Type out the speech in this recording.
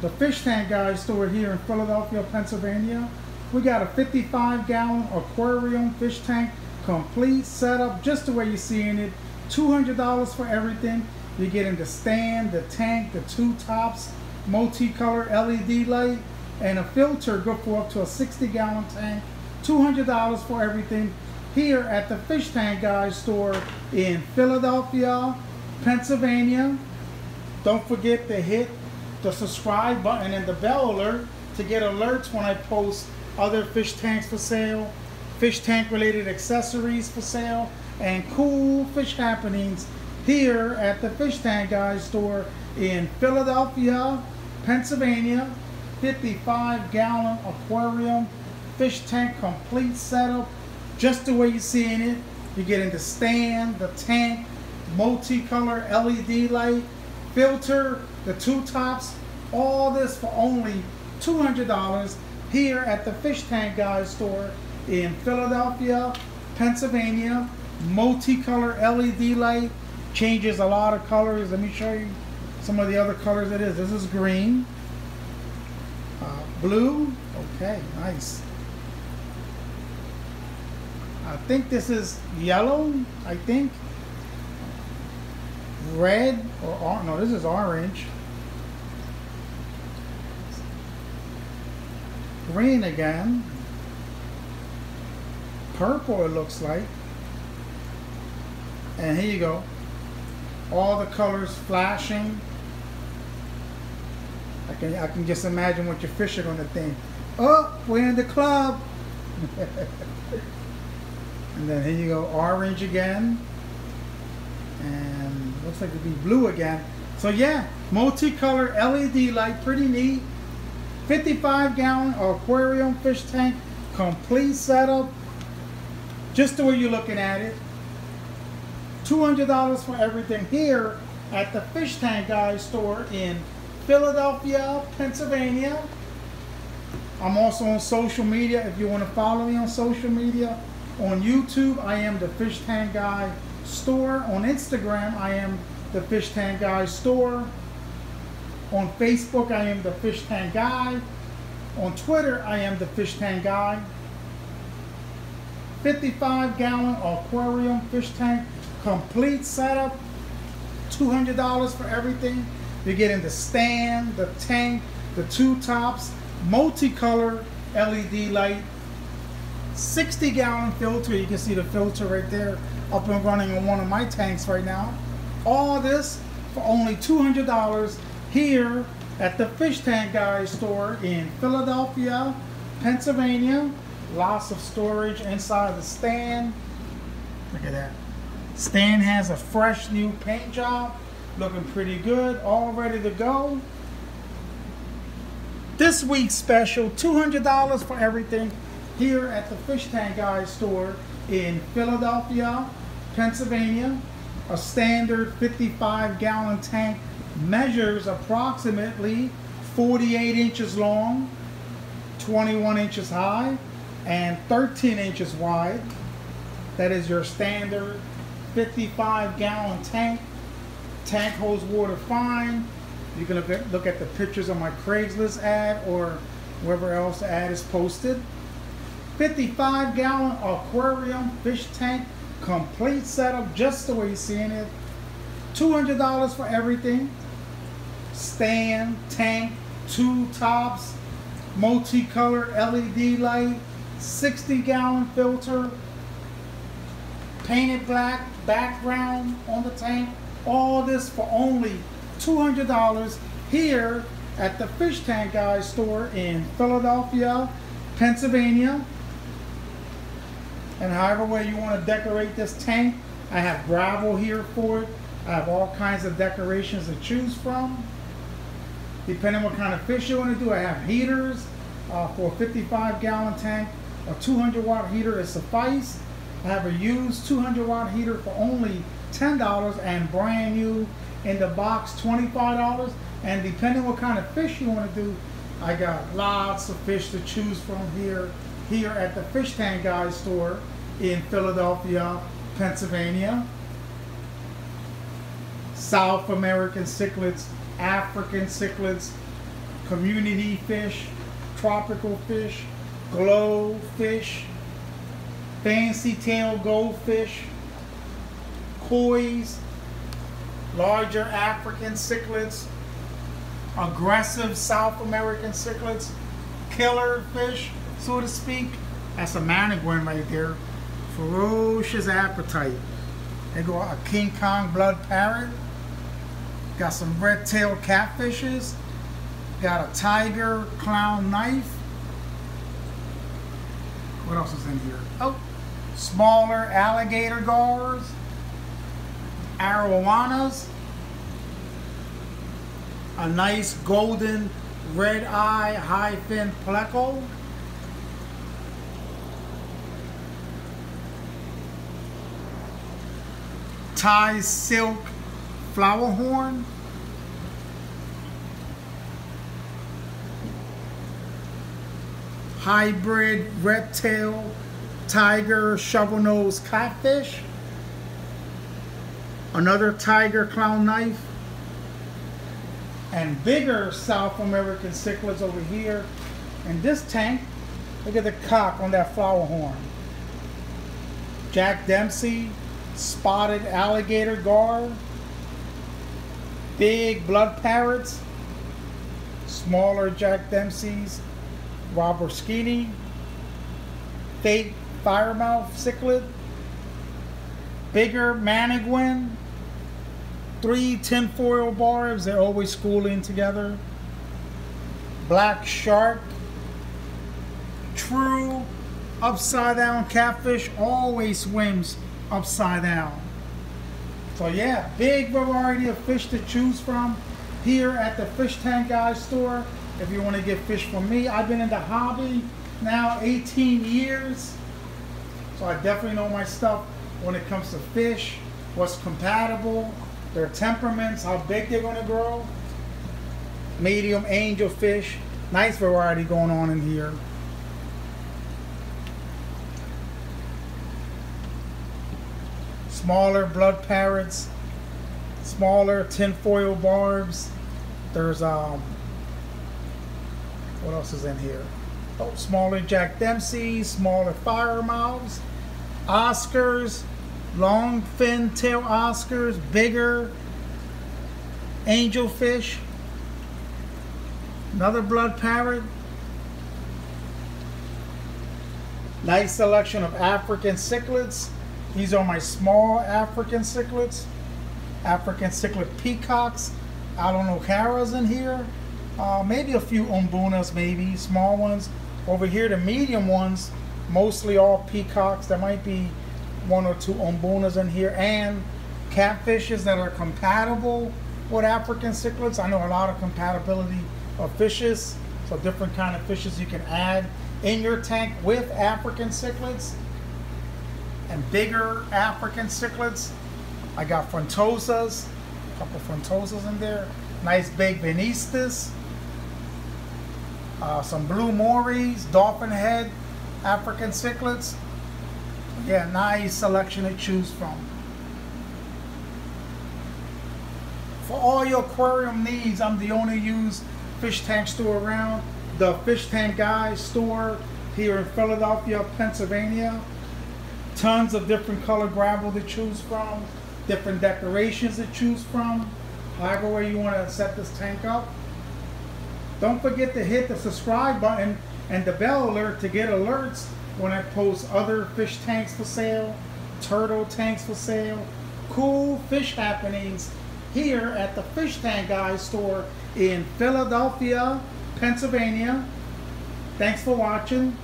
the Fish Tank Guy store here in Philadelphia, Pennsylvania. We got a 55 gallon aquarium fish tank, complete setup, just the way you're seeing it. $200 for everything. You're getting the stand, the tank, the two tops, multicolor LED light, and a filter good for up to a 60 gallon tank. $200 for everything here at the Fish Tank Guys store in Philadelphia, Pennsylvania. Don't forget to hit the subscribe button and the bell alert to get alerts when I post other fish tanks for sale, fish tank related accessories for sale, and cool fish happenings here at the Fish Tank Guys store in Philadelphia, Pennsylvania. 55 gallon aquarium fish tank complete setup just the way you're seeing it. You're getting the stand, the tank, multicolor LED light, filter, the two tops, all this for only $200 here at the Fish Tank Guys store in Philadelphia, Pennsylvania. Multicolor LED light changes a lot of colors. Let me show you some of the other colors it is. This is green, uh, blue. Okay, nice. I think this is yellow. I think red or no, this is orange. Green again. Purple it looks like. And here you go. All the colors flashing. I can I can just imagine what your fish are gonna think. Oh, we're in the club. and then here you go, orange again. And looks like it'd be blue again. So yeah, multicolor LED light, pretty neat. 55 gallon aquarium fish tank, complete setup. Just the way you're looking at it. $200 for everything here at the Fish Tank Guys store in Philadelphia, Pennsylvania. I'm also on social media if you want to follow me on social media. On YouTube, I am the Fish Tank Guy store. On Instagram, I am the Fish Tank Guy store. On Facebook, I am the Fish Tank Guy. On Twitter, I am the Fish Tank Guy. 55 gallon aquarium fish tank, complete setup, $200 for everything. You're getting the stand, the tank, the two tops, multicolor LED light, 60 gallon filter. You can see the filter right there up and running on one of my tanks right now. All this for only $200 here at the Fish Tank Guys store in Philadelphia, Pennsylvania. Lots of storage inside the stand. Look at that. Stand has a fresh new paint job. Looking pretty good. All ready to go. This week's special, $200 for everything here at the Fish Tank Guys store in Philadelphia, Pennsylvania. A standard 55 gallon tank measures approximately 48 inches long, 21 inches high, and 13 inches wide. That is your standard 55 gallon tank. Tank holds water fine. You can look at, the pictures on my Craigslist ad or wherever else the ad is posted. 55 gallon aquarium fish tank, complete setup just the way you're seeing it. $200 for everything stand, tank, two tops, multicolor LED light, 60 gallon filter, painted black background on the tank. All this for only $200 here at the Fish Tank Guys store in Philadelphia, Pennsylvania. And however way you want to decorate this tank, I have gravel here for it. I have all kinds of decorations to choose from depending what kind of fish you want to do. I have heaters uh, for a 55 gallon tank. A 200 watt heater is suffice. I have a used 200 watt heater for only $10 and brand new in the box $25. And depending what kind of fish you want to do, I got lots of fish to choose from here, here at the Fish Tank Guys store in Philadelphia, Pennsylvania. South American cichlids African cichlids, community fish, tropical fish, glow fish, fancy tail goldfish, koi's, larger African cichlids, aggressive South American cichlids, killer fish, so to speak. That's a maniguin right there. Ferocious appetite. They go a King Kong blood parrot. Got some red-tailed catfishes. Got a tiger clown knife. What else is in here? Oh, smaller alligator gars. Arowanas. A nice golden red eye high fin pleco. Thai silk flower horn. Hybrid red tail tiger shovel nose catfish. Another tiger clown knife. And bigger South American cichlids over here. In this tank, look at the cock on that flower horn. Jack Dempsey, spotted alligator gar, big blood parrots, smaller Jack Dempsey's, Robert Skeeny, fake firemouth cichlid, bigger maniguin, three tinfoil barbs, they're always schooling together, black shark, true upside down catfish always swims upside down. So yeah, big variety of fish to choose from here at the Fish Tank Guys store. If you want to get fish from me, I've been in the hobby now 18 years. So I definitely know my stuff when it comes to fish, what's compatible, their temperaments, how big they're going to grow. Medium angel fish, nice variety going on in here. Smaller blood parrots, smaller tinfoil barbs. There's um, what else is in here? Oh, smaller Jack Dempsey, smaller fire mouths, Oscars, long fin tail Oscars, bigger angelfish, another blood parrot. Nice selection of African cichlids. These are my small African cichlids. African cichlid peacocks. Aulonocaras in here. Uh, maybe a few mbunas, maybe small ones. Over here, the medium ones, mostly all peacocks. There might be one or two mbunas in here and catfishes that are compatible with African cichlids. I know a lot of compatibility of fishes, so different kind of fishes you can add in your tank with African cichlids and bigger African cichlids. I got frontosas, a couple frontosas in there. Nice big Venustus. Uh, some blue mories, dolphin head, African cichlids. Yeah, nice selection to choose from. For all your aquarium needs, I'm the only used fish tank store around. The Fish Tank Guys store here in Philadelphia, Pennsylvania. Tons of different color gravel to choose from, different decorations to choose from, however way you want to set this tank up. Don't forget to hit the subscribe button and the bell alert to get alerts when I post other fish tanks for sale, turtle tanks for sale, cool fish happenings here at the Fish Tank Guys store in Philadelphia, Pennsylvania. Thanks for watching.